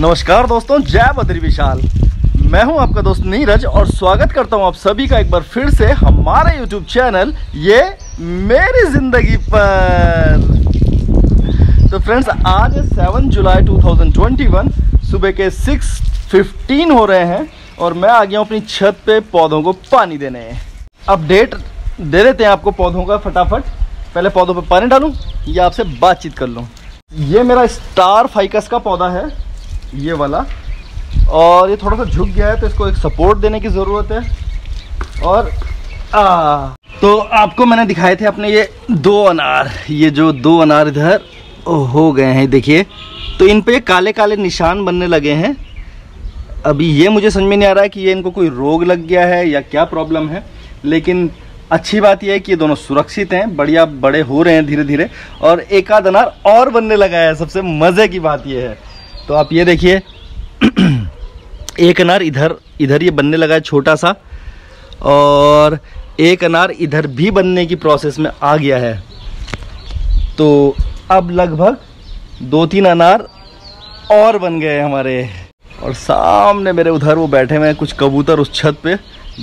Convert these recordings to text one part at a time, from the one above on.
नमस्कार दोस्तों, जय बद्री विशाल। मैं हूँ आपका दोस्त नीरज और स्वागत करता हूँ आप सभी का एक बार फिर से हमारे YouTube चैनल ये मेरी ज़िंदगी पर। तो फ्रेंड्स आज है 7 जुलाई 2021 सुबह के 6:15 हो रहे हैं और मैं आ गया हूँ अपनी छत पे पौधों को पानी देने। अपडेट दे देते हैं आपको पौधों का फटाफट। पहले पौधों पर पानी डालूं या आपसे बातचीत कर लूँ। ये मेरा स्टार फाइकस का पौधा है। ये वाला। और ये थोड़ा सा झुक गया है तो इसको एक सपोर्ट देने की ज़रूरत है। और आ, तो आपको मैंने दिखाए थे अपने ये दो अनार। ये जो दो अनार इधर हो गए हैं देखिए। तो इन पे काले काले निशान बनने लगे हैं। अभी ये मुझे समझ में नहीं आ रहा है कि ये इनको कोई रोग लग गया है या क्या प्रॉब्लम है। लेकिन अच्छी बात यह है कि ये दोनों सुरक्षित हैं बढ़िया बड़े हो रहे हैं धीरे धीरे और एक आध अनार और बनने लगा है सबसे मज़े की बात यह है। तो आप ये देखिए, एक अनार इधर इधर ये बनने लगा है छोटा सा, और एक अनार इधर भी बनने की प्रोसेस में आ गया है। तो अब लगभग दो तीन अनार और बन गए हमारे। और सामने मेरे उधर वो बैठे हुए हैं कुछ कबूतर उस छत पे,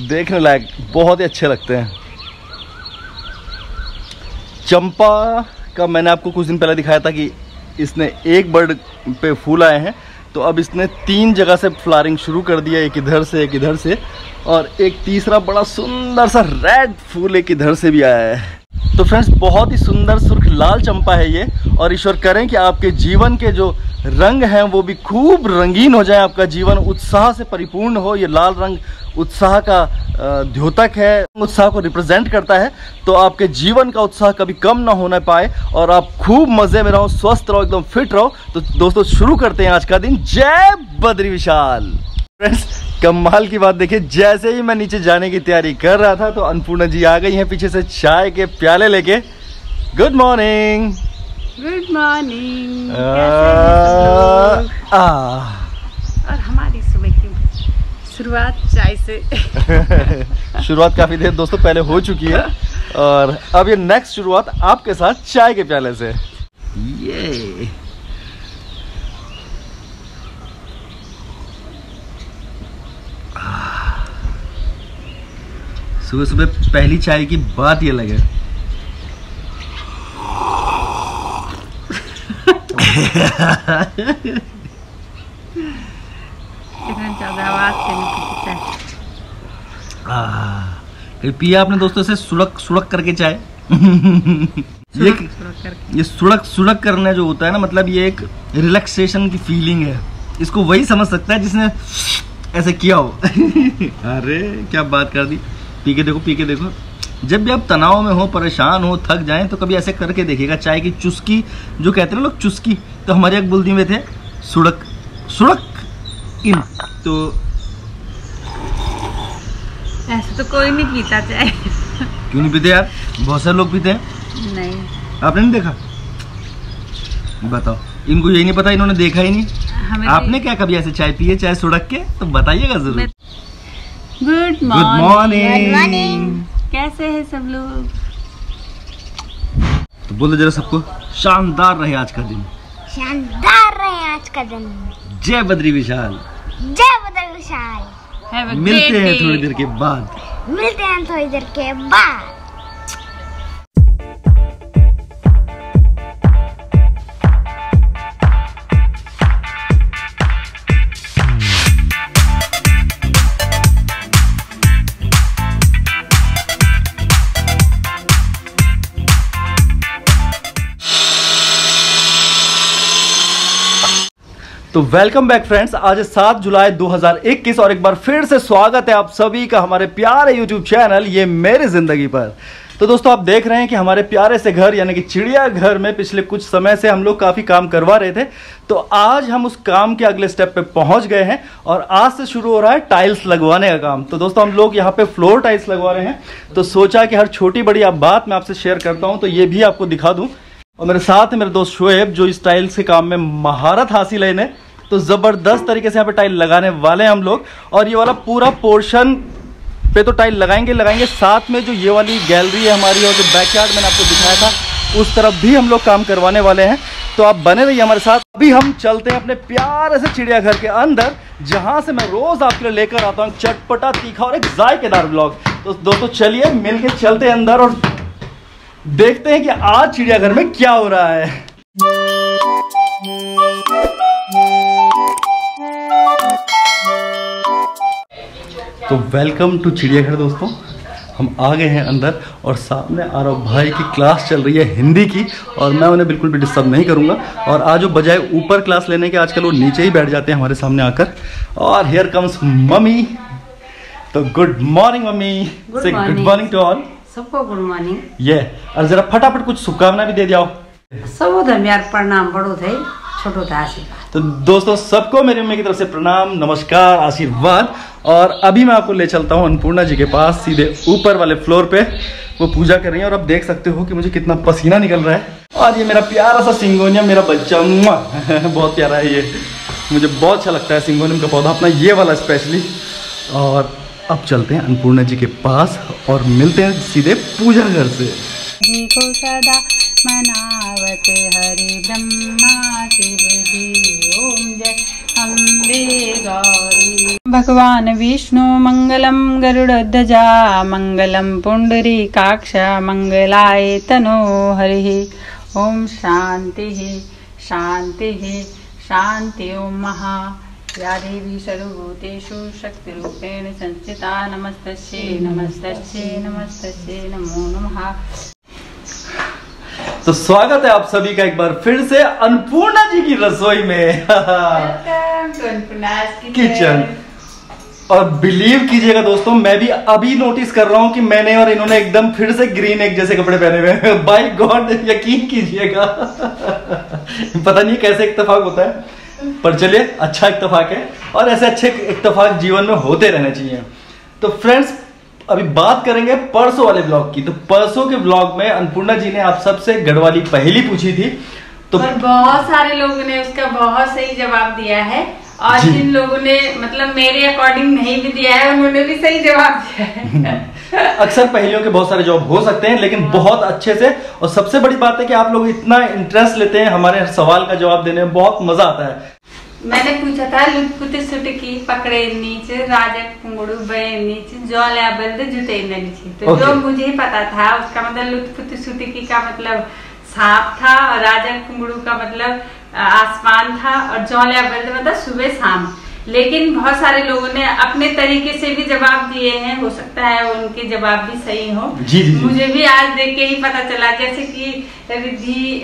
देखने लायक बहुत ही अच्छे लगते हैं। चंपा का मैंने आपको कुछ दिन पहले दिखाया था कि इसने एक बर्ड पे फूल आए हैं तो अब इसने तीन जगह से फ्लारिंग शुरू कर दिया, एक इधर से, एक इधर से, और एक तीसरा बड़ा सुंदर सा रेड फूल एक इधर से भी आया है। तो फ्रेंड्स बहुत ही सुंदर सुर्ख लाल चंपा है ये, और ईश्वर करें कि आपके जीवन के जो रंग हैं, वो भी खूब रंगीन हो जाए, आपका जीवन उत्साह से परिपूर्ण हो। ये लाल रंग उत्साह का द्योतक है, उत्साह को रिप्रेजेंट करता है। तो आपके जीवन का उत्साह कभी कम ना होने पाए, और आप खूब मज़े में रहो, स्वस्थ रहो, एकदम फिट रहो। तो दोस्तों, शुरू करते हैं आज का दिन। जय बद्री विशाल। फ्रेंड्स कमाल की बात देखिए जैसे ही मैं नीचे जाने की तैयारी कर रहा था तो अन्नपूर्णा जी आ गई हैं पीछे से चाय के प्याले लेके। गुड मॉर्निंग गुड मॉर्निंग और हमारी सुबह की शुरुआत चाय से। शुरुआत काफ़ी देर दोस्तों पहले हो चुकी है। और अब ये नेक्स्ट शुरुआत आपके साथ चाय के प्याले से। ये सुबह सुबह पहली चाय की बात ये लगे पिया आपने दोस्तों से सुड़क सुड़क करके चाय। ये ये सुड़क सुड़क करना जो होता है ना मतलब ये एक रिलैक्सेशन की फीलिंग है। इसको वही समझ सकता है जिसने ऐसे किया हो। अरे क्या बात कर दी। पी के देखो पी के देखो। जब भी आप तनाव में हो परेशान हो थक जाएँ तो कभी ऐसे करके देखिएगा चाय की चुस्की जो कहते हैं लोग चुस्की तो हमारे एक बुलदी में थे सुड़क सुड़क इन। तो ऐसे तो कोई नहीं पीता चाय। क्यों नहीं पीते यार? बहुत सारे लोग पीते हैं। नहीं। आपने नहीं देखा? बताओ। इनको यही नहीं पता इन्होंने देखा ही नहीं। आपने क्या कभी ऐसे चाय पिए चाय सुड़क के? तो बताइएगा ज़रूर। गुड मॉर्निंग कैसे हैं सब लोग? तो बोलो जरा सबको शानदार रहे आज का दिन। शानदार रहे आज का दिन। जय बद्री विशाल। जय बद्री विशाल। मिलते हैं थोड़ी देर के बाद। मिलते हैं थोड़ी देर के बाद। तो वेलकम बैक फ्रेंड्स आज 7 जुलाई 2021 और एक बार फिर से स्वागत है आप सभी का हमारे प्यारे यूट्यूब चैनल ये मेरी ज़िंदगी पर। तो दोस्तों, आप देख रहे हैं कि हमारे प्यारे से घर, यानी कि चिड़िया घर में पिछले कुछ समय से हम लोग काफ़ी काम करवा रहे थे। तो आज हम उस काम के अगले स्टेप पे पहुँच गए हैं और आज से शुरू हो रहा है टाइल्स लगवाने का काम। तो दोस्तों, हम लोग यहाँ पे फ्लोर टाइल्स लगवा रहे हैं। तो सोचा कि हर छोटी बड़ी आप बात मैं आपसे शेयर करता हूँ तो ये भी आपको दिखा दूँ। और मेरे साथ मेरे दोस्त शोएब, जो इस टाइल्स के काम में महारत हासिल है इन्हें तो ज़बरदस्त तरीके से यहाँ पे टाइल लगाने वाले हैं हम लोग। और ये वाला पूरा पोर्शन पे तो टाइल लगाएँगे लगाएँगे। साथ में जो ये वाली गैलरी है हमारी और जो बैकयार्ड मैंने आपको दिखाया था, उस तरफ़ भी हम लोग काम करवाने वाले हैं। तो आप बने रहिए हमारे साथ। अभी हम चलते हैं अपने प्यारे से चिड़ियाघर के अंदर, जहाँ से मैं रोज आपके लिए लेकर आता हूँ चटपटा तीखा और एक जायकेदार ब्लॉग। तो दोस्तों, चलिए मिल के चलते हैं अंदर और देखते हैं कि आज चिड़ियाघर में क्या हो रहा है। तो वेलकम टू चिड़ियाघर दोस्तों। हम आ गए हैं अंदर और सामने आरव भाई की क्लास चल रही है हिंदी की और मैं उन्हें बिल्कुल भी डिस्टर्ब नहीं करूँगा। और आज वो बजाय ऊपर क्लास लेने के आजकल वो नीचे ही बैठ जाते हैं हमारे सामने आकर। और हेयर कम्स मम्मी। तो गुड मॉर्निंग मम्मी। से गुड मॉर्निंग टू ऑल सबको गुड मॉर्निंग ये और जरा फटाफट कुछ शुभकामना भी दे दिया सब यार प्रणाम बड़ो थे तो दोस्तों सबको मेरी मम्मी की तरफ़ से प्रणाम नमस्कार आशीर्वाद। और अभी मैं आपको ले चलता हूँ अन्नपूर्णा जी के पास सीधे ऊपर वाले फ्लोर पे। वो पूजा कर रही हैं और अब देख सकते हो कि मुझे कितना पसीना निकल रहा है। और ये मेरा प्यारा सा सिंगोनियम मेरा बच्चा बहुत प्यारा है ये। मुझे बहुत अच्छा लगता है सिंगोनियम का पौधा अपना ये वाला स्पेशली और अब चलते हैं अन्नपूर्णा जी के पास और मिलते हैं सीधे पूजा घर से। सदा मनावत हरि ब्रह्मा शिव ओम जय अम्बे गौरी। भगवान विष्णु, मंगलम गरुड़ध्वजा मंगलम पुंडरीकाक्ष मंगलाय तनो हरि। ओम शांति शांति शांति ओम महा। या देवी सर्वभूतेषु शक्तिरूपेण संस्थिता नमस्तस्यै नमस्तस्यै नमस्तस्यै, नमो नमः। तो स्वागत है आप सभी का एक बार फिर से अन्नपूर्णा जी की रसोई में। किचन और बिलीव कीजिएगा दोस्तों मैं भी अभी नोटिस कर रहा हूँ कि मैंने और इन्होंने एकदम फिर से ग्रीन एक जैसे कपड़े पहने हुए हैं। बाई गॉड यकीन कीजिएगा। पता नहीं कैसे इतफाक होता है पर चलिए अच्छा इतफाक है। और ऐसे अच्छे इतफाक जीवन में होते रहने चाहिए। तो फ्रेंड्स अभी बात करेंगे परसों वाले ब्लॉग की। तो परसों के ब्लॉग में अन्नपूर्णा जी ने आप सबसे गढ़वाली पहली पूछी थी। तो और बहुत सारे लोगों ने उसका बहुत सही जवाब दिया है। और जिन लोगों ने मतलब मेरे अकॉर्डिंग नहीं भी दिया है उन्होंने भी सही जवाब दिया है। अक्सर पहलियों के बहुत सारे जवाब हो सकते हैं लेकिन बहुत अच्छे से। और सबसे बड़ी बात है कि आप लोग इतना इंटरेस्ट लेते हैं हमारे सवाल का जवाब देने में बहुत मज़ा आता है। मैंने पूछा था लुटपुते सुटकी पकड़े नीचे राजक पुंगड़ू बे नीचे जोल्या बंद जुते नीचे तो okay. जो मुझे पता था उसका मतलब लुटपुते सुटकी का मतलब सांप था और राजक पुंगड़ू का मतलब आसमान था और जोल्या बंद मतलब सुबह शाम लेकिन बहुत सारे लोगों ने अपने तरीके से भी जवाब दिए हैं हो सकता है उनके जवाब भी सही हो जी, जी. मुझे भी आज देख के ही पता चला जैसे कि रिद्धि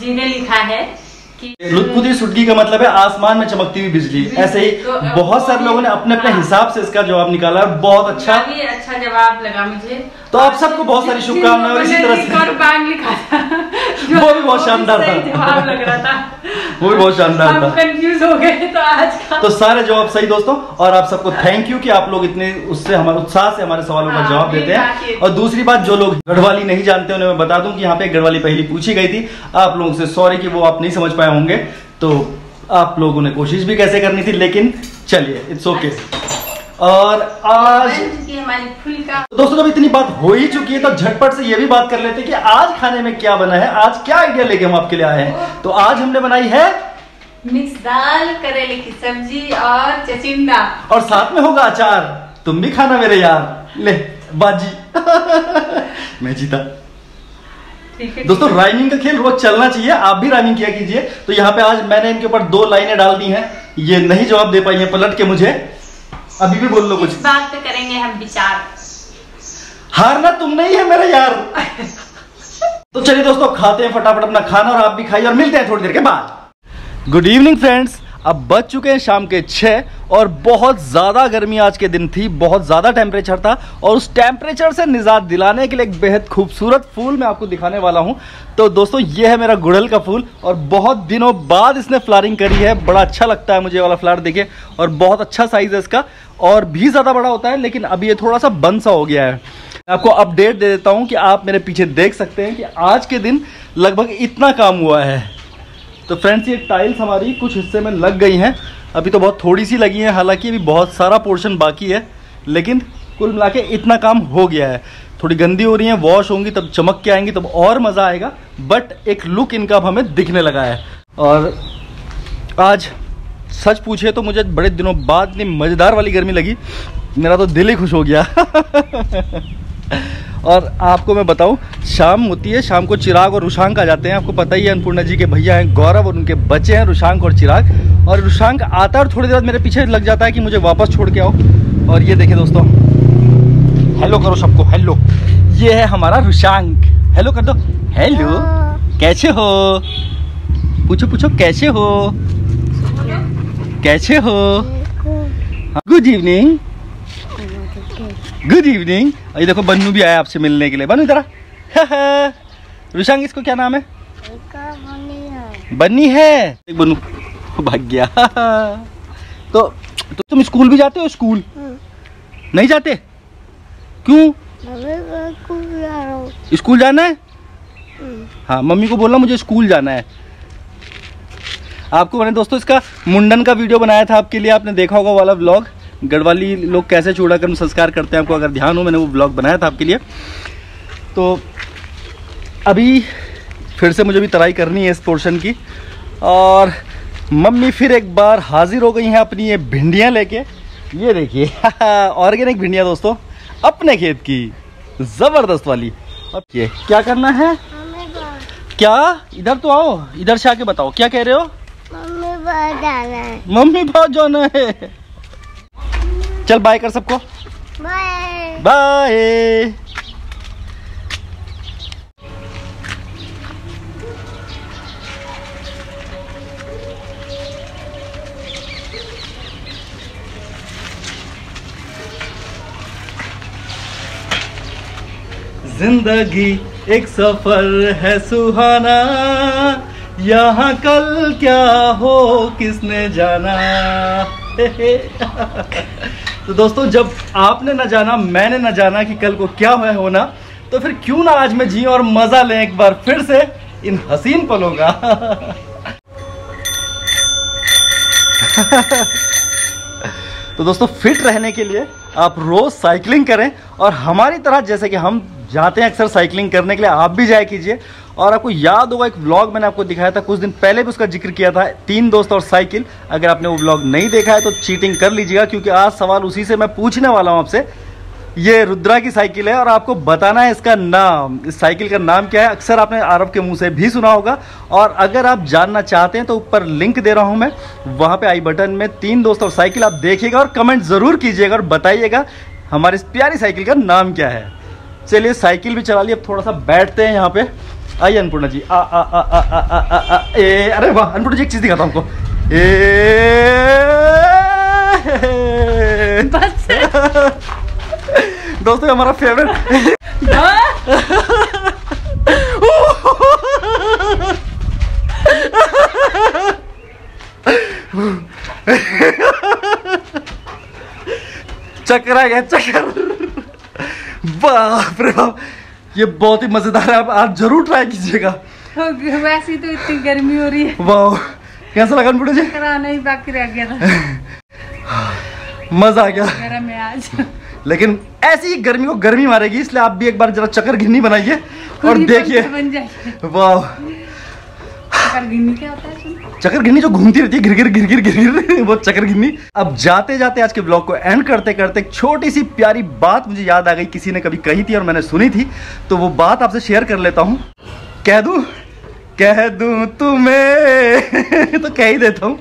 जी ने लिखा है लुत्फुती सुटकी का मतलब है आसमान में चमकती हुई बिजली। ऐसे ही तो बहुत सारे लोगों ने अपने अपने हाँ। हिसाब से इसका जवाब निकाला और बहुत अच्छा अच्छा जवाब लगा मुझे। तो आप सबको बहुत सारी शुभकामनाएँ और इसी तरह से लिखा था। वो भी बहुत शानदार था। लग रहा था। वो भी बहुत शानदार था। कंफ्यूज हो गए तो आज का तो सारे जवाब सही दोस्तों और आप सबको थैंक यू कि आप लोग इतने उससे हमारे उत्साह से हमारे सवालों का हाँ, जवाब देते हैं। और दूसरी बात जो लोग गढ़वाली नहीं जानते उन्हें मैं बता दूँ कि यहाँ पे गढ़वाली पहली पूछी गई थी। आप लोगों से सॉरी कि वो आप नहीं समझ पाए होंगे। तो आप लोगों ने कोशिश भी कैसे करनी थी लेकिन चलिए इट्स ओके और आज तो दोस्तों जब इतनी बात हो ही चुकी है तो झटपट से ये भी बात कर लेते हैं कि आज खाने में क्या बना है आज क्या आइडिया लेके हम आपके लिए आए हैं। तो आज हमने बनाई है मिक्स दाल करेले की सब्ज़ी और चचिंदा और साथ में होगा अचार। तुम भी खाना मेरे यार। ले बाजी। मैं जीता। दोस्तों राइमिंग का खेल रोज चलना चाहिए आप भी राइमिंग किया कीजिए। तो यहाँ पे आज मैंने इनके ऊपर दो लाइनें डाल दी हैं। ये नहीं जवाब दे पाई है पलट के मुझे। अभी भी बोल लो कुछ। बात पे करेंगे हम विचार। हारना तुम नहीं है मेरे यार। तो चलिए दोस्तों खाते हैं फटाफट अपना खाना और आप भी खाइए और मिलते हैं थोड़ी देर के बाद। गुड इवनिंग फ्रेंड्स अब बज चुके हैं शाम के छः और बहुत ज़्यादा गर्मी आज के दिन थी बहुत ज़्यादा टेम्परेचर था और उस टेम्परेचर से निजात दिलाने के लिए एक बेहद खूबसूरत फूल मैं आपको दिखाने वाला हूँ। तो दोस्तों ये है मेरा गुड़ल का फूल और बहुत दिनों बाद इसने फ्लारिंग करी है। बड़ा अच्छा लगता है मुझे वाला फ्लावर देखे और बहुत अच्छा साइज़ है इसका। और भी ज़्यादा बड़ा होता है, लेकिन अभी ये थोड़ा सा बंद सा हो गया है। आपको अपडेट दे देता हूँ कि आप मेरे पीछे देख सकते हैं कि आज के दिन लगभग इतना काम हुआ है। तो फ्रेंड्स, ये टाइल्स हमारी कुछ हिस्से में लग गई हैं। अभी तो बहुत थोड़ी सी लगी हैं, हालाँकि अभी बहुत सारा पोर्शन बाकी है, लेकिन कुल मिला के इतना काम हो गया है। थोड़ी गंदी हो रही है, वॉश होंगी, तब चमक के आएँगी, तब और मज़ा आएगा, बट एक लुक इनका अब हमें दिखने लगा है। और आज सच पूछे तो मुझे बड़े दिनों बाद इतनी मज़ेदार वाली गर्मी लगी मेरा तो दिल ही खुश हो गया। और आपको मैं बताऊँ शाम होती है शाम को चिराग और रुशांक आ जाते हैं। आपको पता ही है अन्नपूर्णा जी के भैया हैं गौरव और उनके बच्चे हैं रुशांक और चिराग। और रुशांक आता है और थोड़ी देर बाद मेरे पीछे लग जाता है कि मुझे वापस छोड़ के आओ। और ये देखिए दोस्तों हेलो करो सबको हेलो ये है हमारा रुशांक। हेलो कर दो। हेलो कैसे हो? पूछो पूछो कैसे हो? कैसे हो? गुड इवनिंग गुड इवनिंग ये देखो बन्नू भी आया आपसे मिलने के लिए। बन्नू इधर रुशांग इसको क्या नाम है? बन्नी है। एक बन्नू भाग गया। तो तो तुम स्कूल भी जाते हो स्कूल? नहीं जाते? क्यों? स्कूल जाना है? हाँ मम्मी को बोलना मुझे स्कूल जाना है। आपको मैंने दोस्तों इसका मुंडन का वीडियो बनाया था आपके लिए आपने देखा होगा वाला ब्लॉग गढ़वाली लोग कैसे चूड़ा कर्म संस्कार करते हैं आपको अगर ध्यान हो मैंने वो ब्लॉग बनाया था आपके लिए। तो अभी फिर से मुझे भी तराई करनी है इस पोर्शन की। और मम्मी फिर एक बार हाजिर हो गई हैं अपनी ये भिंडियाँ लेके। ये देखिए ऑर्गेनिक भिंडियाँ दोस्तों अपने खेत की ज़बरदस्त वाली। अब ये क्या करना है? क्या? इधर तो आओ इधर से आके बताओ क्या कह रहे हो? मम्मी बहुत जाना है। मम्मी बहुत जाना है। चल बाय कर सबको। बाय बाय ज़िंदगी एक सफ़र है सुहाना। यहाँ कल क्या हो, किसने जाना? तो दोस्तों, जब आपने ना जाना, मैंने ना जाना कि कल को क्या हुआ होना तो फिर क्यों ना आज मैं जी और मज़ा लें एक बार फिर से इन हसीन पलों का? तो दोस्तों, फिट रहने के लिए आप रोज साइकिलिंग करें और हमारी तरह, जैसे कि हम जाते हैं अक्सर साइकिलिंग करने के लिए, आप भी जाया कीजिए। और आपको याद होगा, एक व्लॉग मैंने आपको दिखाया था, कुछ दिन पहले भी उसका ज़िक्र किया था, तीन दोस्त और साइकिल। अगर आपने वो व्लॉग नहीं देखा है तो चीटिंग कर लीजिएगा, क्योंकि आज सवाल उसी से मैं पूछने वाला हूँ आपसे। ये रुद्रा की साइकिल है, और आपको बताना है इसका नाम। इस साइकिल का नाम क्या है? अक्सर आपने आरब के मुँह से भी सुना होगा। और अगर आप जानना चाहते हैं तो ऊपर लिंक दे रहा हूँ मैं। वहाँ पे आई बटन में तीन दोस्त और साइकिल, आप देखिएगा और कमेंट ज़रूर कीजिएगा और बताइएगा हमारी इस प्यारी साइकिल का नाम क्या है। चलिए साइकिल भी चला ली, अब थोड़ा सा बैठते हैं यहाँ पे। आइए अन्नपूर्णा जी आ आ आ आ आ आ आ आ ए अरे वाह अन्नपूर्णा जी एक चीज़ दिखाता हूँ हमको ए बस दोस्तों हमारा फेवरेट चक्कर आ गया चक्कर। बाप रे बाप। ये बहुत ही मज़ेदार है आप आज ज़रूर ट्राई कीजिएगा। वैसे तो इतनी गर्मी हो रही है। वाह कैसा लगा अनपुटा जी कराना ही बाकी रह गया था। मज़ा आ गया। गर्म है आज। लेकिन ऐसी ही गर्मी को गर्मी मारेगी इसलिए आप भी एक बार जरा चक्कर घिन्नी बनाइए और देखिए। वाह चक्कर क्या गिन्नी जो घूमती रहती है गिर गिर गिर गिर गिर गिर वो चक्कर गिन्नी अब जाते जाते आज के ब्लॉग को एंड करते करते छोटी सी प्यारी बात मुझे याद आ गई, किसी ने कभी कही थी और मैंने सुनी थी तो वो बात आपसे शेयर कर लेता हूँ। कह दूँ? कह दूँ तुम्हें? तो कह ही देता हूँ।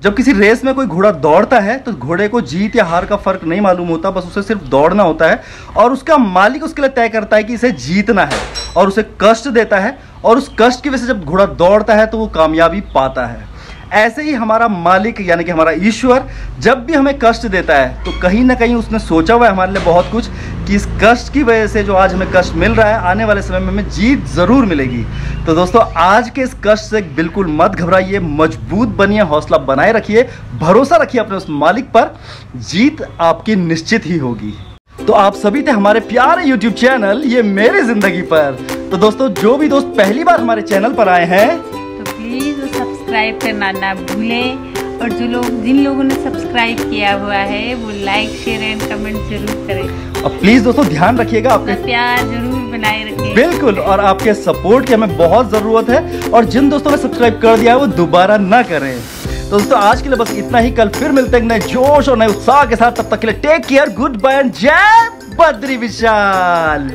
जब किसी रेस में कोई घोड़ा दौड़ता है तो घोड़े को जीत या हार का फ़र्क नहीं मालूम होता, बस उसे सिर्फ़ दौड़ना होता है, और उसका मालिक उसके लिए तय करता है कि इसे जीतना है, और उसे कष्ट देता है और उस कष्ट की वजह से जब घोड़ा दौड़ता है तो वो कामयाबी पाता है। ऐसे ही हमारा मालिक, यानी कि हमारा ईश्वर, जब भी हमें कष्ट देता है तो कहीं ना कहीं उसने सोचा हुआ है हमारे लिए बहुत कुछ कि इस कष्ट की वजह से जो आज हमें कष्ट मिल रहा है, आने वाले समय में हमें जीत ज़रूर मिलेगी। तो दोस्तों, आज के इस कष्ट से बिल्कुल मत घबराइए, मज़बूत बनिए, हौसला बनाए रखिए, भरोसा रखिए अपने उस मालिक पर, जीत आपकी निश्चित ही होगी। तो आप सभी थे हमारे प्यारे YouTube चैनल ये मेरी ज़िंदगी पर। तो दोस्तों जो भी दोस्त पहली बार हमारे चैनल पर आए हैं तो प्लीज़ वो सब्सक्राइब करना ना भूलें। और जो लोग जिन लोगों ने सब्सक्राइब किया हुआ है वो लाइक शेयर एंड कमेंट ज़रूर करें। और प्लीज़ दोस्तों ध्यान रखिएगा आपके प्यार ज़रूर बनाए रखें बिल्कुल और आपके सपोर्ट की हमें बहुत ज़रूरत है। और जिन दोस्तों ने सब्सक्राइब कर दिया है वो दोबारा ना करें। दोस्तों, आज के लिए बस इतना ही। कल फिर मिलते हैं नए जोश और नए उत्साह के साथ। तब तक के लिए take care good bye and जय बद्री विशाल।